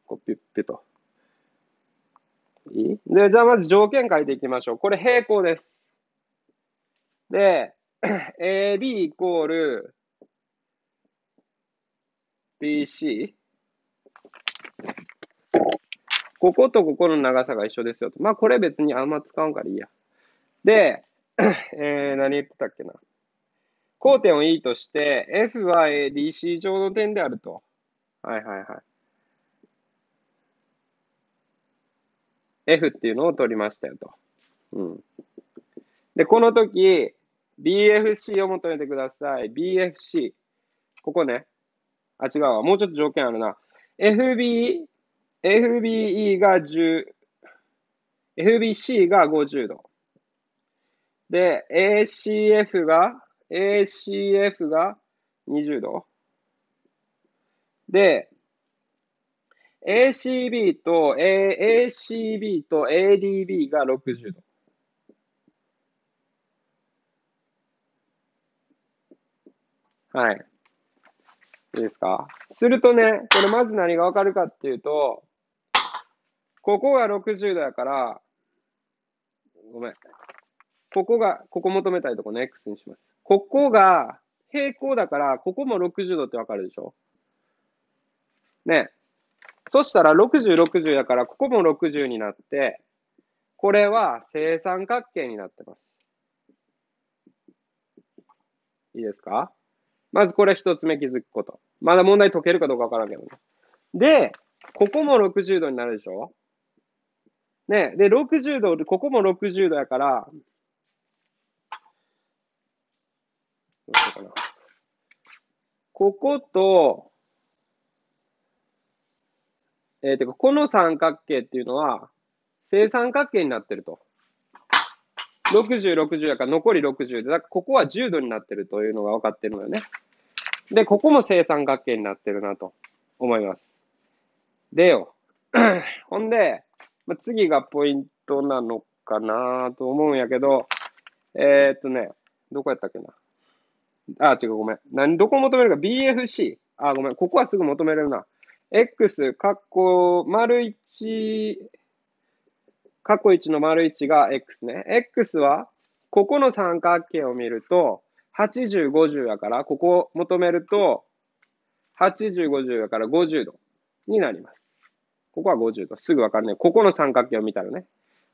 こうピュッピュと。いい？で、じゃあまず条件書いていきましょう。これ平行です。で、AB イコール BC こことここの長さが一緒ですよと。まあ、これ別にあんま使うんからいいや。で、えー、何言ってたっけな。交点を E として、F は DC 上の点であると。はいはいはい。F っていうのを取りましたよと。うん。で、この時、BFC を求めてください。BFC。ここね。あ、違うわ。もうちょっと条件あるな。FB FBE が10、FBC が50度。で、ACF が、ACF が20度。で、ACB と、A、ACB と ADB が60度。はい。いいですか？するとね、これまず何がわかるかっていうと、ここが60度やから、ごめん。ここが、ここ求めたいとこね、X にします。ここが平行だから、ここも60度ってわかるでしょ？ね。そしたら60、60やから、ここも60になって、これは正三角形になってます。いいですか？まずこれ一つ目気づくこと。まだ問題解けるかどうかわからんけどね。で、ここも60度になるでしょ？ね、で、60度、ここも60度やから、どうしようかな。ここと、えー、てか、この三角形っていうのは、正三角形になってると。60、60やから残り60で、だからここは10度になってるというのが分かってるのよね。で、ここも正三角形になってるなと思います。でよ。ほんで、まあ、次がポイントなのかなと思うんやけど、えー、っとね、どこやったっけな。あ、違う、ごめん。何、どこ求めるか ?BFC。あ、ごめん。ここはすぐ求めれるな。X、カッコ、丸1、カッコ1の丸1が X ね。X は、ここの三角形を見ると、80、50やから、ここを求めると、80、50やから50度になります。ここは50とすぐわかるね。ここの三角形を見たらね。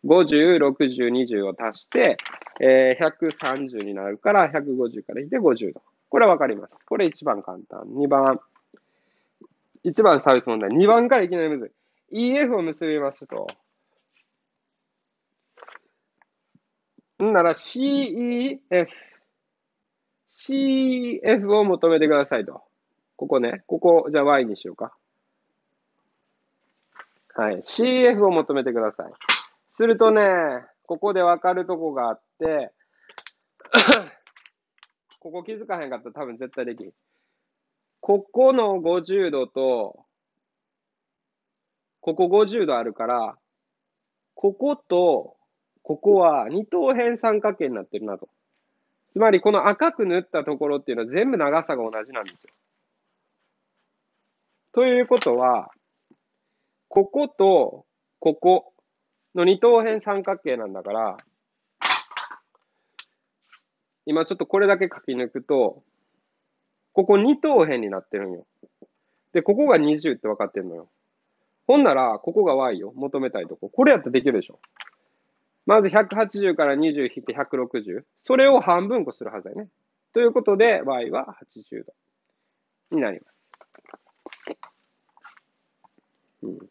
50、60、20を足して、えー、130になるから、150から引いて50度。これはわかります。これ一番簡単。2番。一番サービス問題。2番からいきなりむずい。EF を結びますと。なら CEF。CF を求めてくださいと。ここね。ここ、じゃあ Y にしようか。はい。CF を求めてください。するとね、ここでわかるとこがあって、ここ気づかへんかったら多分絶対できん。ここの50度と、ここ50度あるから、ここと、ここは二等辺三角形になってるなと。つまりこの赤く塗ったところっていうのは全部長さが同じなんですよ。ということは、こことここの二等辺三角形なんだから、今ちょっとこれだけ書き抜くと、ここ二等辺になってるんよ。で、ここが20って分かってんのよ。ほんなら、ここが y よ。求めたいとこ。これやったらできるでしょ。まず180から20引いて160。それを半分こするはずだよね。ということで、y は80度になります。うん。こ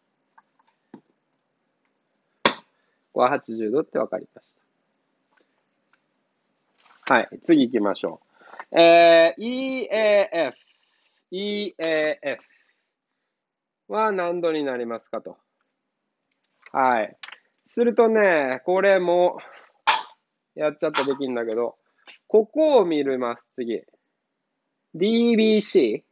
こは80度って分かりました。はい。次行きましょう。えー、EAF。EAF は何度になりますかと。はい。するとね、これも、やっちゃったできんだけど、ここを見るます、次。DBC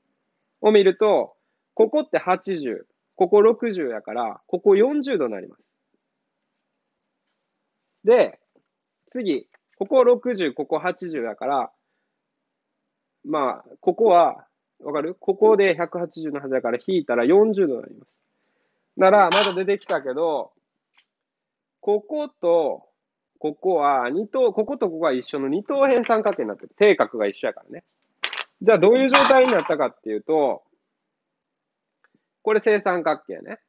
を見ると、ここって80、ここ60やから、ここ40度になります。で、次、ここ60、ここ80やから、まあ、ここは、わかる？ここで180のはずやから引いたら40度になります。なら、まだ出てきたけど、ここと、ここは二等、こことここが一緒の二等辺三角形になってる。定角が一緒やからね。じゃあどういう状態になったかっていうと、これ正三角形ね。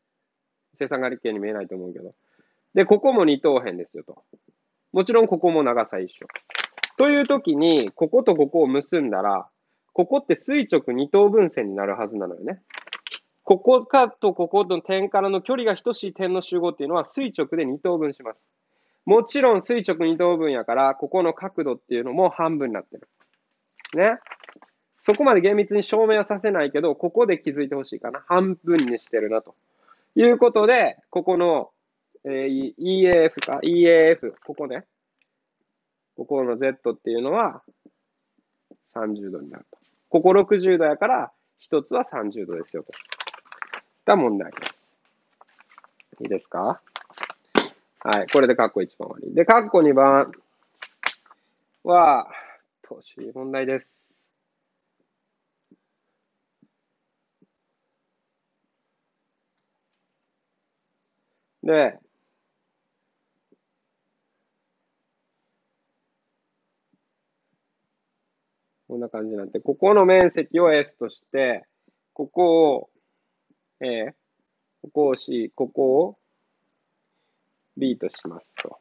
正三角形に見えないと思うけど。で、ここも二等辺ですよと。もちろんここも長さ一緒。という時に、こことここを結んだら、ここって垂直二等分線になるはずなのよね。ここかとここの点からの距離が等しい点の集合っていうのは垂直で二等分します。もちろん垂直二等分やから、ここの角度っていうのも半分になってる。ね。そこまで厳密に証明はさせないけど、ここで気づいてほしいかな。半分にしてるなと。いうことで、ここの、えー、EAF か、EAF、ここね。ここの Z っていうのは30度になると。ここ60度やから、一つは30度ですよと。た問題です。いいですか？はい。これで括弧1番終わり。で、括弧2番は、投資問題です。で、こんな感じになって、ここの面積を S として、ここを A、ここを C、ここを B としますと。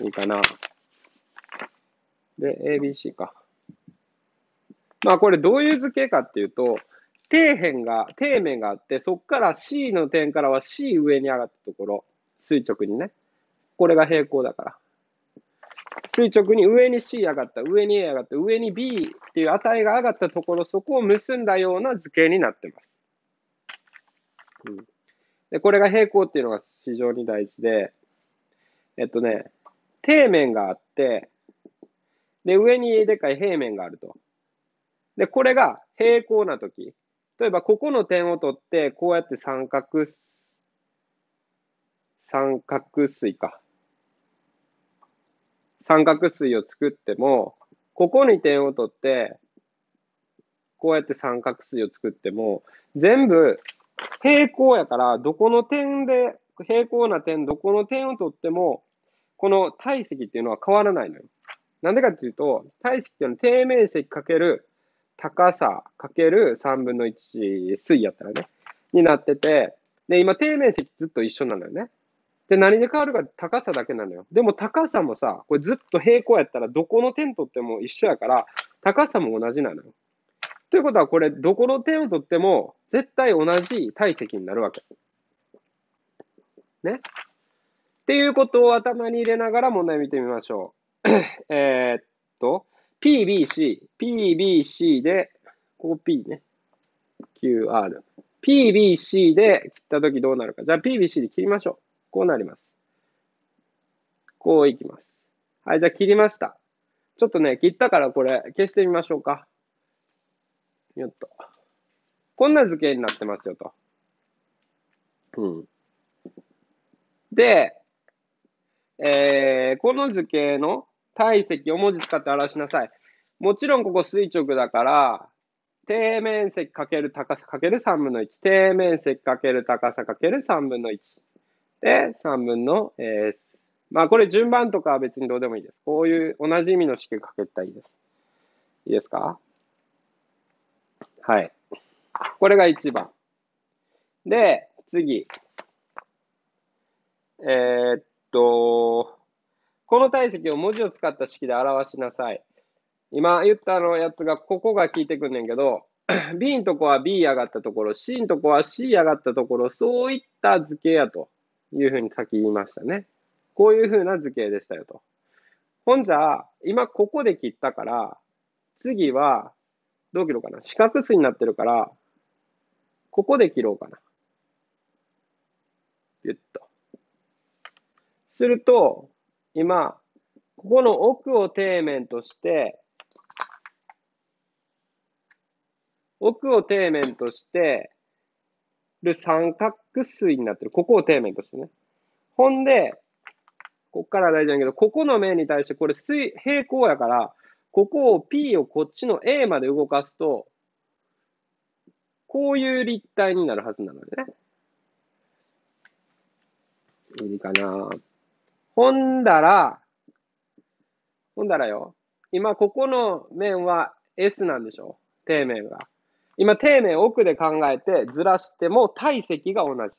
いいかな。で、ABC か。まあこれどういう図形かっていうと、底辺が、底面があって、そこから C の点からは C 上に上がったところ、垂直にね。これが平行だから。垂直に上に C 上がった、上に A 上がった、上に B っていう値が上がったところ、そこを結んだような図形になってます。うん。で、これが平行っていうのが非常に大事で、えっとね、底面があって、で、上にでかい平面があると。で、これが平行なとき。例えば、ここの点を取って、こうやって三角、三角錐か。三角錐を作っても、ここに点を取って、こうやって三角錐を作っても、全部平行やから、どこの点で、平行な点、どこの点を取っても、この体積っていうのは変わらないのよ。なんでかっていうと、体積っていうのは底面積かける高さかける3分の1水やったらね、になってて、で、今底面積ずっと一緒なのよね。で、何で変わるか高さだけなのよ。でも高さもさ、これずっと平行やったらどこの点取っても一緒やから、高さも同じなのよ。ということはこれ、どこの点を取っても絶対同じ体積になるわけ。ね。っていうことを頭に入れながら問題見てみましょう。えっと、PBC、PBC で、ここ P ね。QR。PBC で切ったときどうなるか。じゃあ PBC で切りましょう。こうなります。こういきます。はい、じゃあ切りました。ちょっとね、切ったからこれ消してみましょうか。よっと。こんな図形になってますよと。うん。で、えー、この図形の体積を文字使って表しなさい。もちろんここ垂直だから、底面積かける高さかける3分の1。底面積かける高さかける3分の1。で、3分の S。まあこれ順番とかは別にどうでもいいです。こういう同じ意味の式をかけたらいいです。いいですか？はい。これが1番。で、次。えー、っと、この体積を文字を使った式で表しなさい。今言ったのやつが、ここが聞いてくんねんけど、B のとこは B 上がったところ、C のとこは C 上がったところ、そういった図形やというふうに先言いましたね。こういうふうな図形でしたよと。ほんじゃ、今ここで切ったから、次は、どう切ろうかな。四角錐になってるから、ここで切ろうかな。ピュッと。すると、今、ここの奥を底面として、奥を底面としてる三角錐になってる。ここを底面としてね。ほんで、こっから大事なんだけど、ここの面に対してこれ水平行やから、ここを P をこっちの A まで動かすと、こういう立体になるはずなのでね。いいかな。ほんだら、ほんだらよ。今、ここの面は S なんでしょ底面が。今、底面奥で考えてずらしても体積が同じ。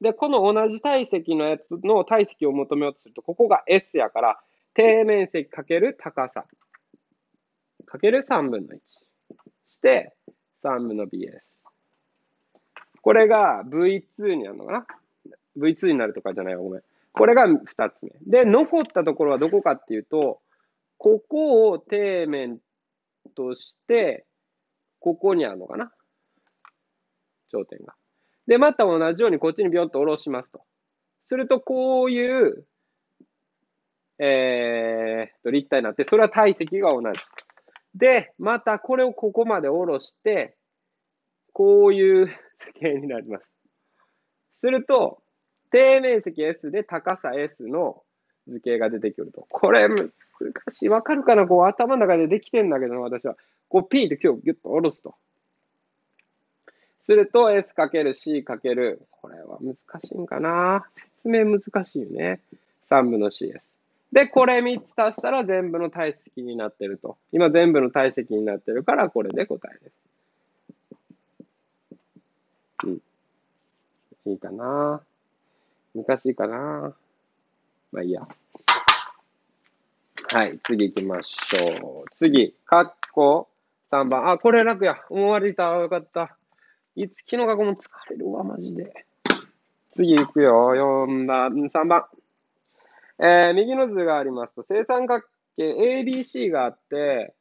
で、この同じ体積のやつの体積を求めようとすると、ここが S やから、底面積かける高さ。かける3分の1。して、3分の BS。これが V2 になるのかな ?V2 になるとかじゃないわ、ごめん。これが2つ目。で、残ったところはどこかっていうと、ここを底面として、ここにあるのかな？頂点が。で、また同じようにこっちにビョンと下ろしますと。すると、こういう、えー、と、立体になって、それは体積が同じ。で、またこれをここまで下ろして、こういう図形になります。すると、底面積 S で高さ S の図形が出てくると。これ難しい。わかるかな？こう頭の中でできてんだけど、私は。こう P で今日ギュッと下ろすと。すると S かける C かける。これは難しいんかな？説明難しいよね。3分の CS。で、これ3つ足したら全部の体積になってると。今全部の体積になってるから、これで答えです。うん。いいかな難しいかなまあいいや。はい、次行きましょう。次、カッコ3番。あ、これ楽や。思われた。よかった。いつきの学校も疲れるわ、マジで。次行くよ。4番、3番。えー、右の図がありますと、正三角形 ABC があって、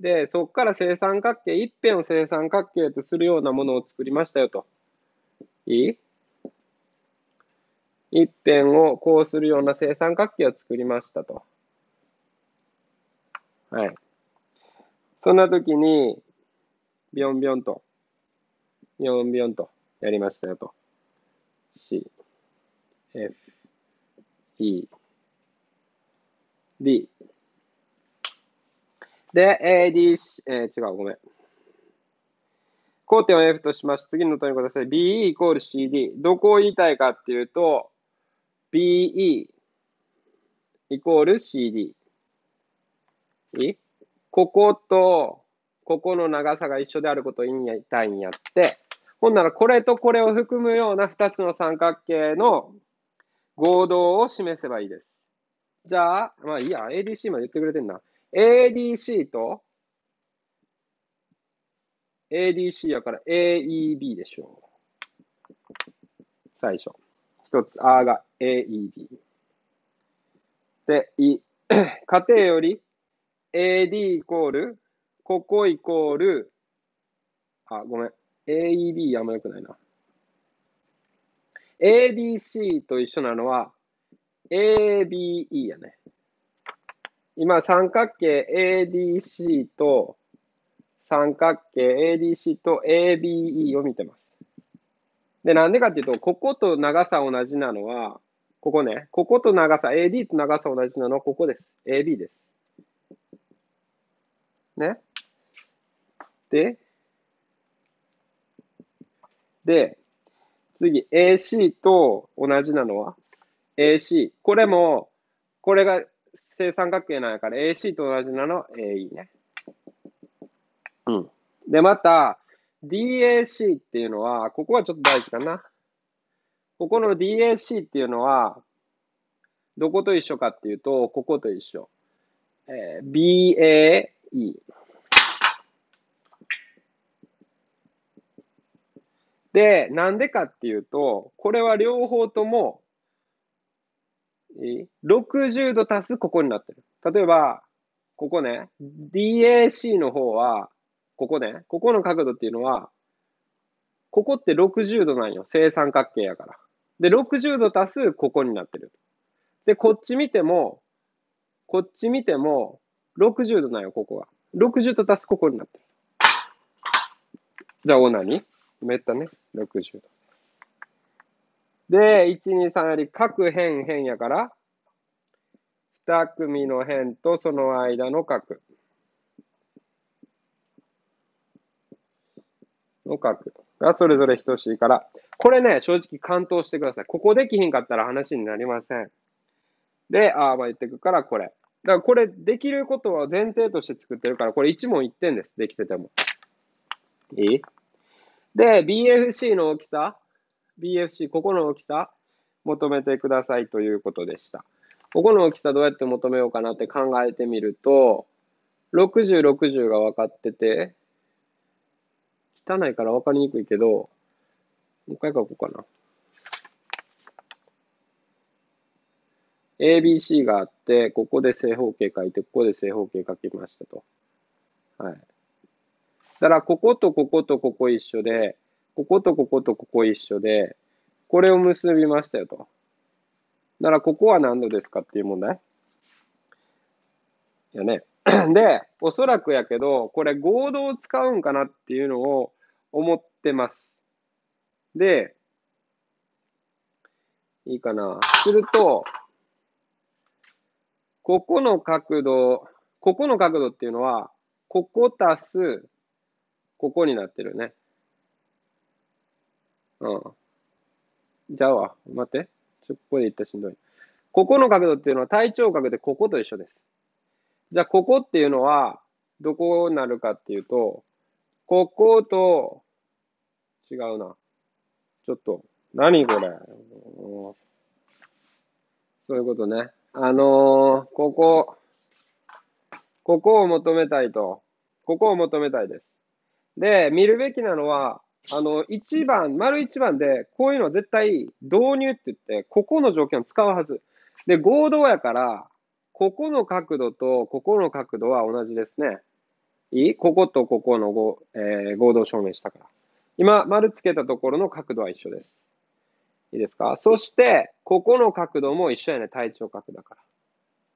で、そこから正三角形、一辺を正三角形とするようなものを作りましたよと。いい？一辺をこうするような正三角形を作りましたと。はい。そんな時に、ビョンビョンと、ビョンビョンとやりましたよと。C、F、E、D。で、AD、えー、違う、ごめん。交点を F としまして、次の問いください。BE イコール CD。どこを言いたいかっていうと、BE イコール CD。いここと、ここの長さが一緒であることを言いたいんやって、ほんならこれとこれを含むような2つの三角形の合同を示せばいいです。じゃあ、まあいいや、ADC まで言ってくれてんな。ADC と ADC やから AEB でしょう。最初。一つ、A が AEB。で、い、家庭より AD イコール、ここイコール、あ、ごめん。AEB あんま良くないな。ADC と一緒なのは ABE やね。今、三角形 ADC と三角形 ADC と ABE を見てます。で、なんでかっていうと、ここと長さ同じなのは、ここね。ここと長さ、AD と長さ同じなのはここです。AB です。ね。で、で、次、AC と同じなのは？AC。これも、これが正三角形なんやから AC と同じなのは AE ね。うん。で、また、DAC っていうのは、ここはちょっと大事かな。ここの DAC っていうのは、どこと一緒かっていうと、ここと一緒。えー、BAE。で、なんでかっていうと、これは両方とも、60度足すここになってる。例えば、ここね、DAC の方は、ここね、ここの角度っていうのは、ここって60度なんよ。正三角形やから。で、60度足すここになってる。で、こっち見ても、こっち見ても、60度なんよ、ここが。60度足すここになってる。じゃあ、オナにめったね。60度。で、1、2、3より各辺辺やから、2組の辺とその間の角。の角がそれぞれ等しいから、これね、正直完登してください。ここできひんかったら話になりません。で、ああ、まあ言ってくから、これ。だからこれ、できることは前提として作ってるから、これ1問1点です。できてても。いいで、BFC の大きさ ?BFC、ここの大きさ求めてくださいということでした。ここの大きさどうやって求めようかなって考えてみると、60、60が分かってて、汚いから分かりにくいけど、もう一回書こうかな。ABC があって、ここで正方形書いて、ここで正方形書きましたと。はい。だから、こことこことここ一緒で、こことこことここ一緒で、これを結びましたよと。だから、ここは何度ですかっていう問題？いやね。で、おそらくやけど、これ合同を使うんかなっていうのを思ってます。で、いいかな。すると、ここの角度、ここの角度っていうのは、ここ足す、ここになってるね。うん。じゃあわ、待って。ちょ、ここで言ったしんどい。ここの角度っていうのは体長角でここと一緒です。じゃあ、ここっていうのは、どこになるかっていうと、ここと、違うな。ちょっと、何これ。そういうことね。あのー、ここ、ここを求めたいと。ここを求めたいです。で、見るべきなのは、あの、1番、丸1番で、こういうのは絶対導入って言って、ここの条件を使うはず。で、合同やから、ここの角度とここの角度は同じですね。いい？こことここの合,、えー、合同証明したから。今、丸つけたところの角度は一緒です。いいですか？そして、ここの角度も一緒やね。対頂角だか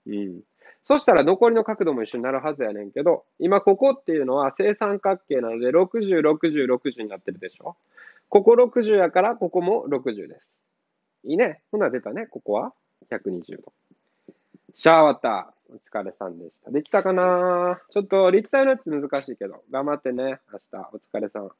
ら。うん。そしたら残りの角度も一緒になるはずやねんけど、今ここっていうのは正三角形なので、60、60、60になってるでしょ？ここ60やから、ここも60です。いいね。ほな出たね。ここは120度。シャー終わった。お疲れさんでした。できたかな？ちょっと立体のやつ難しいけど、頑張ってね。明日。お疲れさん。